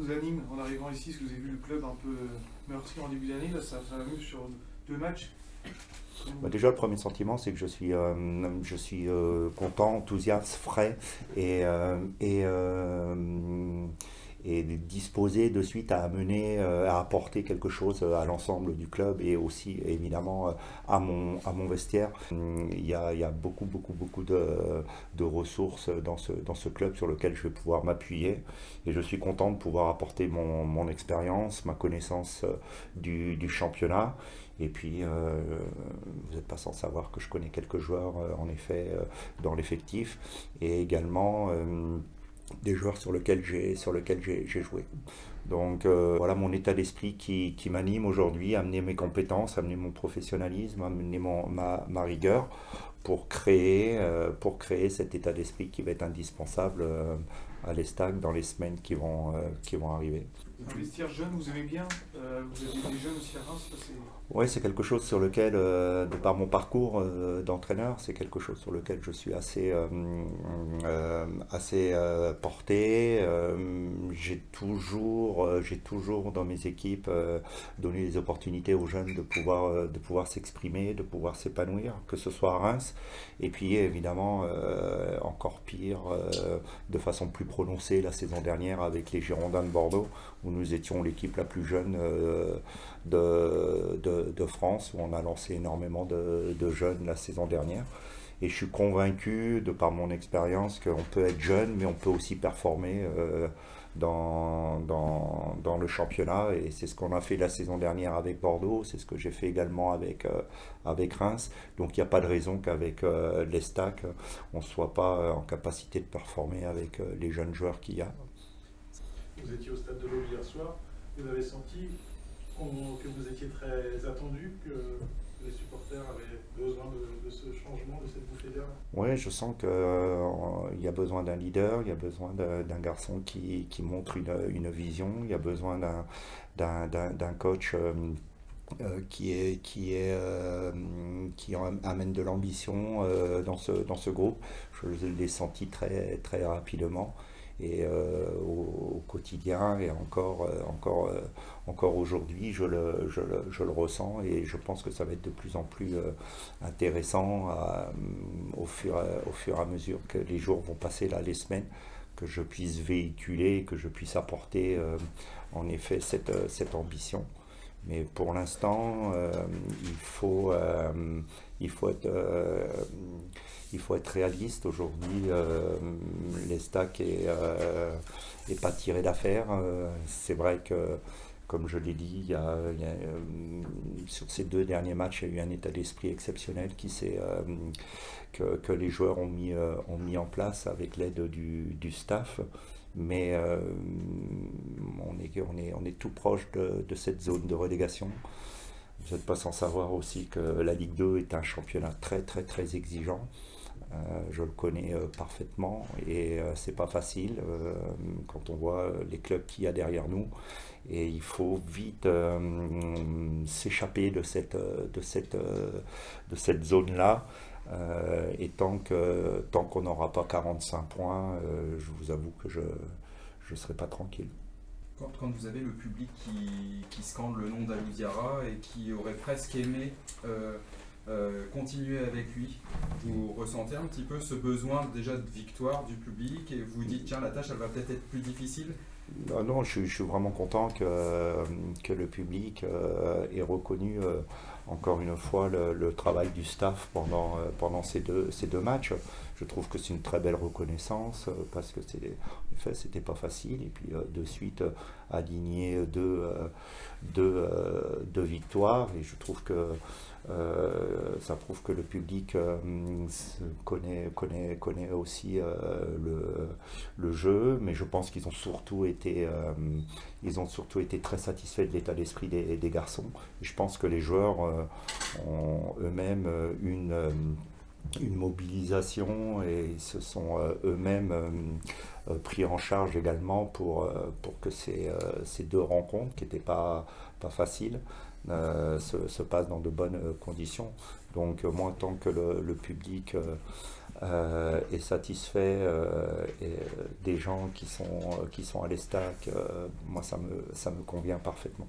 vous anime en arrivant ici Parce que vous avez vu le club un peu meurtri en début d'année, là ça, ça mieux sur deux matchs. Bah, déjà, le premier sentiment, c'est que je suis, euh, je suis euh, content, enthousiaste, frais et, euh, et, et, disposé de suite à amener, à apporter quelque chose à l'ensemble du club et aussi évidemment à mon, à mon vestiaire. Il y, a, il y a beaucoup, beaucoup, beaucoup de, de, ressources dans ce, dans ce club sur lequel je vais pouvoir m'appuyer. Et je suis content de pouvoir apporter mon, mon expérience, ma connaissance du, du championnat. Et puis, euh, vous n'êtes pas sans savoir que je connais quelques joueurs, euh, en effet, euh, dans l'effectif, et également des joueurs sur lesquels j'ai joué. Donc voilà mon état d'esprit qui, qui m'anime aujourd'hui, amener mes compétences, amener mon professionnalisme, amener mon, ma, ma rigueur pour créer, pour créer cet état d'esprit qui va être indispensable à l'Estac dans les semaines qui vont, qui vont arriver. Investir jeune, vous aimez bien Vous avez des jeunes aussi à Reims oui, c'est quelque chose sur lequel, euh, de par mon parcours euh, d'entraîneur, c'est quelque chose sur lequel je suis assez, euh, assez porté. j'ai toujours, j'ai toujours dans mes équipes donné des opportunités aux jeunes de pouvoir, de pouvoir s'exprimer, de pouvoir s'épanouir, que ce soit à Reims, et puis évidemment encore pire, de façon plus prononcée la saison dernière avec les Girondins de Bordeaux, où nous étions l'équipe la plus jeune de, de, France, où on a lancé énormément de, jeunes la saison dernière. Et je suis convaincu, de par mon expérience, qu'on peut être jeune, mais on peut aussi performer euh, dans, dans, dans, le championnat. Et c'est ce qu'on a fait la saison dernière avec Bordeaux, c'est ce que j'ai fait également avec, euh, avec Reims. Donc il n'y a pas de raison qu'avec euh, l'Estac, on ne soit pas en capacité de performer avec les jeunes joueurs qu'il y a. Vous étiez au stade de l'eau hier soir, vous avez senti que vous étiez très attendu, que les supporters avaient besoin de, ce changement, de cette bouffée d'air Oui, je sens qu'il euh, y a besoin d'un leader, il y a besoin d'un garçon qui, qui montre une, une, vision, il y a besoin d'un coach. Euh, euh, qui est qui est qui amène de l'ambition dans ce dans ce groupe je l'ai senti très très rapidement et euh, au, quotidien et encore, euh, encore, euh, encore aujourd'hui, je le, je, le, je le, ressens et je pense que ça va être de plus en plus intéressant au, fur, au fur et à mesure que les jours vont passer, là, les semaines, que je puisse véhiculer, que je puisse apporter en effet cette, cette ambition. Mais pour l'instant, il, faut, il faut être il faut être réaliste. Aujourd'hui, euh, les stacks n'est euh, pas tiré d'affaire. Euh, c'est vrai que, comme je l'ai dit, il y a, sur ces deux derniers matchs, il y a eu un état d'esprit exceptionnel qui que, que, les joueurs ont mis, ont mis en place avec l'aide du, du, staff. Mais on, est, on, est, on est tout proche de, cette zone de relégation. Vous n'êtes pas sans savoir aussi que la Ligue 2 est un championnat très très très exigeant. Euh, je le connais euh, parfaitement et euh, c'est pas facile quand on voit les clubs qu'il y a derrière nous et il faut vite s'échapper de cette, de cette, de cette zone-là. et tant qu'on tant qu'on n'aura pas 45 points, je vous avoue que je ne serai pas tranquille. Quand, quand, vous avez le public qui, qui scande le nom d'Alouziara et qui aurait presque aimé euh, continuer avec lui Vous ressentez un petit peu ce besoin déjà de victoire du public et vous dites tiens la tâche elle va peut-être être plus difficile? Non, non je, suis vraiment content que, que le public euh, ait reconnu euh, encore une fois le, travail du staff pendant, pendant ces, deux, ces deux matchs. Je trouve que c'est une très belle reconnaissance parce que c'est, en fait, c'était pas facile. Et puis de suite, aligner deux, deux, deux victoires. Et je trouve que euh, ça prouve que le public euh, connaît, connaît, connaît aussi euh, le, le, jeu, mais je pense qu'ils ont surtout été, ils ont surtout été très satisfaits de l'état d'esprit des, des, garçons. je pense que les joueurs ont eux-mêmes une une mobilisation et se sont eux-mêmes pris en charge également pour, pour que ces, ces deux rencontres, qui n'étaient pas, pas faciles, euh, se, se, dans de bonnes euh, conditions. Donc euh, moi, tant que le, public est satisfait des gens qui sont, qui sont à l'ESTAC, moi ça me, ça me convient parfaitement.